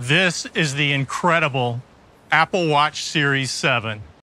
This is the incredible Apple Watch Series 7.